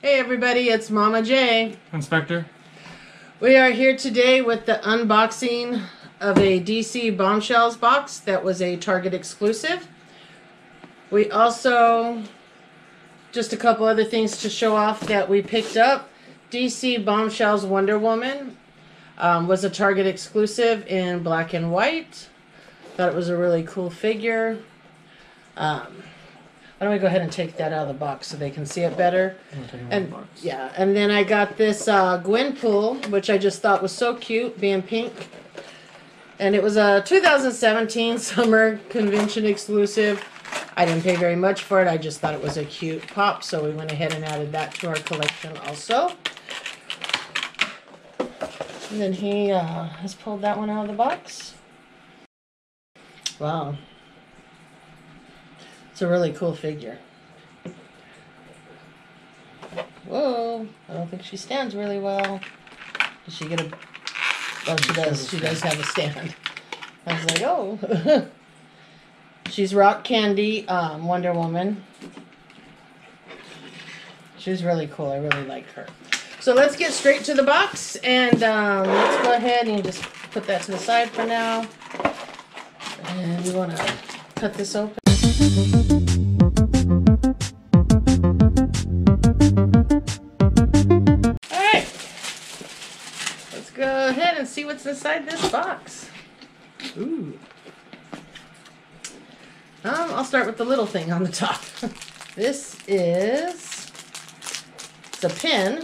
Hey everybody, it's Mama J. Inspector. We are here today with the unboxing of a DC Bombshells box that was a Target exclusive. We also, just a couple other things to show off that we picked up. DC Bombshells Wonder Woman um, was a Target exclusive in black and white. Thought it was a really cool figure. Um, why don't we go ahead and take that out of the box so they can see it better? And yeah, and then I got this uh, Gwenpool, which I just thought was so cute, being pink. And it was a 2017 summer convention exclusive. I didn't pay very much for it. I just thought it was a cute pop, so we went ahead and added that to our collection also. And then he uh, has pulled that one out of the box. Wow. It's a really cool figure. Whoa, I don't think she stands really well. Does she get a... Oh, she does. She does have a stand. I was like, oh. She's Rock Candy, um, Wonder Woman. She's really cool. I really like her. So let's get straight to the box. And um, let's go ahead and just put that to the side for now. And we want to cut this open. What's inside this box. Ooh. Um, I'll start with the little thing on the top. this is it's a pin.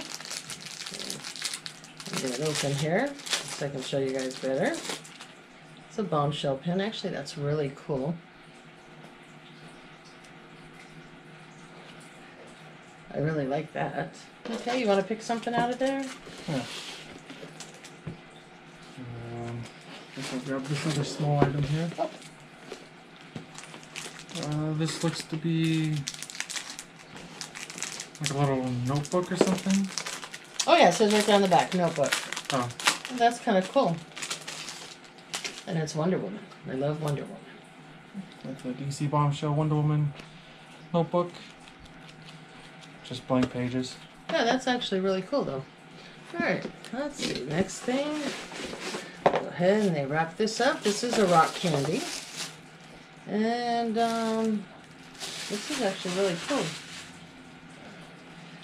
Get it open here so I can show you guys better. It's a bombshell pin. Actually, that's really cool. I really like that. Okay, you want to pick something out of there? Yeah. Um, guess I'll grab this other small item here. Uh, this looks to be like a little notebook or something. Oh yeah, it says right down the back, notebook. Oh, That's kind of cool. And it's Wonder Woman. I love Wonder Woman. that's a DC Bombshell Wonder Woman notebook. Just blank pages. Yeah, that's actually really cool though. Alright, let's see. Next thing. And they wrap this up. This is a rock candy. And um this is actually really cool.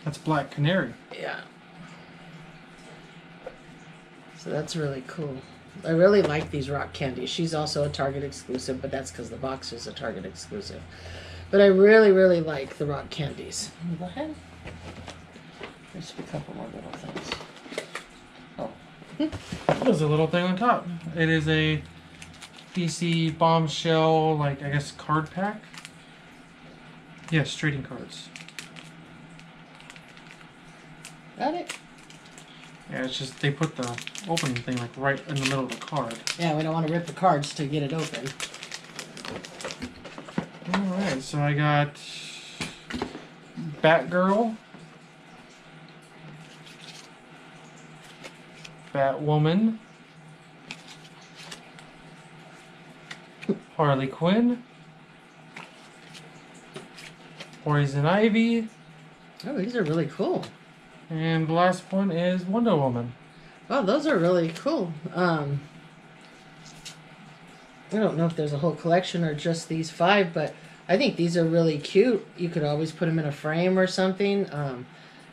That's Black Canary. Yeah. So that's really cool. I really like these rock candies. She's also a Target exclusive, but that's because the box is a Target exclusive. But I really, really like the rock candies. Go ahead. There's a couple more little things. There's a little thing on top. It is a DC Bombshell, like, I guess, card pack. Yes, trading cards. Got it? Yeah, it's just they put the opening thing like right in the middle of the card. Yeah, we don't want to rip the cards to get it open. Alright, so I got Batgirl, Batwoman, Harley Quinn, Poison Ivy, Oh, these are really cool. and the last one is Wonder Woman. Wow, those are really cool. Um, I don't know if there's a whole collection or just these five, but I think these are really cute. You could always put them in a frame or something,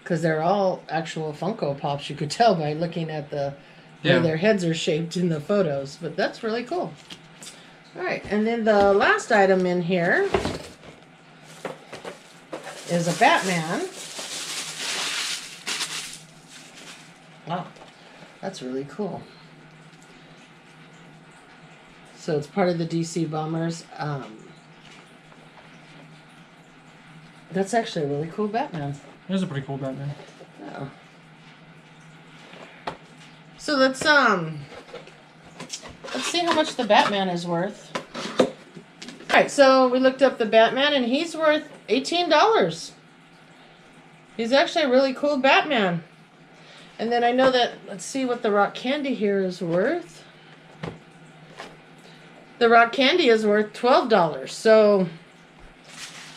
because they're all actual Funko Pops. You could tell by looking at the Yeah. way their heads are shaped in the photos. But that's really cool. All right, and then the last item in here is a Batman. Wow, that's really cool. So it's part of the DC Bombers. Um, that's actually a really cool Batman. There's a pretty cool Batman. Yeah. So let's um let's see how much the Batman is worth. Alright, so we looked up the Batman and he's worth eighteen dollars. He's actually a really cool Batman. And then I know that let's see what the rock candy here is worth. The rock candy is worth twelve dollars. So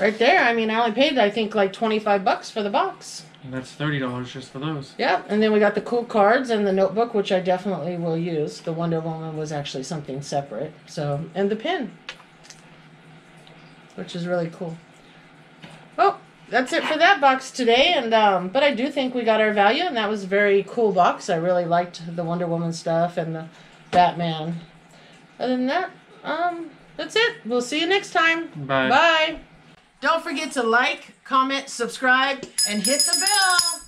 right there, I mean I only paid I think like twenty five bucks for the box. And that's thirty dollars just for those. Yeah, and then we got the cool cards and the notebook, which I definitely will use. The Wonder Woman was actually something separate. So, and the pin, which is really cool. Well, that's it for that box today. And um, but I do think we got our value, and that was a very cool box. I really liked the Wonder Woman stuff and the Batman. Other than that, um, that's it. We'll see you next time. Bye. Bye. Don't forget to like, comment, subscribe, and hit the bell.